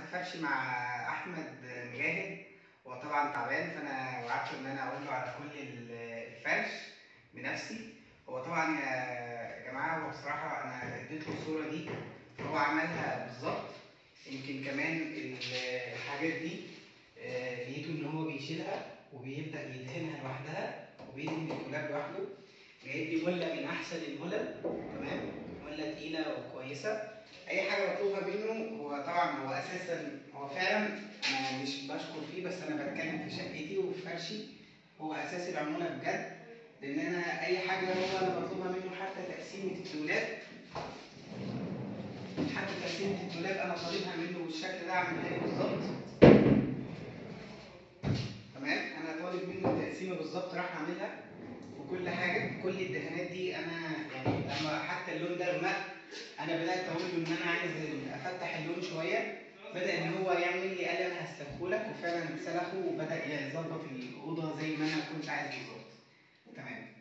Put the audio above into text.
فرش مع أحمد مجاهد هو طبعا تعبان فأنا وعدته إن أنا أقول له على كل ال- الفرش بنفسي. هو طبعا يا جماعة هو بصراحة أنا اديت له الصورة دي فهو عملها بالظبط. يمكن كمان ال- الحاجات دي آه، لقيته إن هو بيشيلها وبيبدأ يدهنها لوحدها وبيدهن الدولاب لوحده. جايب لي مله من أحسن الملل تمام؟ مله تقيلة وكويسة. أي حاجة بطلبها منه هو طبعا هو أساسا هو فعلا أنا مش بشكر فيه بس أنا بتكلم في شقتي وفي فرشي. هو أساس العمولة بجد لأن أنا أي حاجة هو أنا بطلبها منه حتى تقسيمه الدولاب حتى تقسيمه الدولاب أنا طالبها منه بالشكل ده اعملها لي بالظبط. تمام؟ أنا طالب منه التقسيمه بالظبط راح أعملها وكل حاجة كل الدهانات دي أنا أنا بدأت أقول له إن أنا عايز أفتح اللون شوية بدأ إن هو يعمل لي قال أنا هسلكهولك وفعلا سلخه وبدأ يظبط الأوضة زي ما أنا كنت عايز بالظبط. تمام.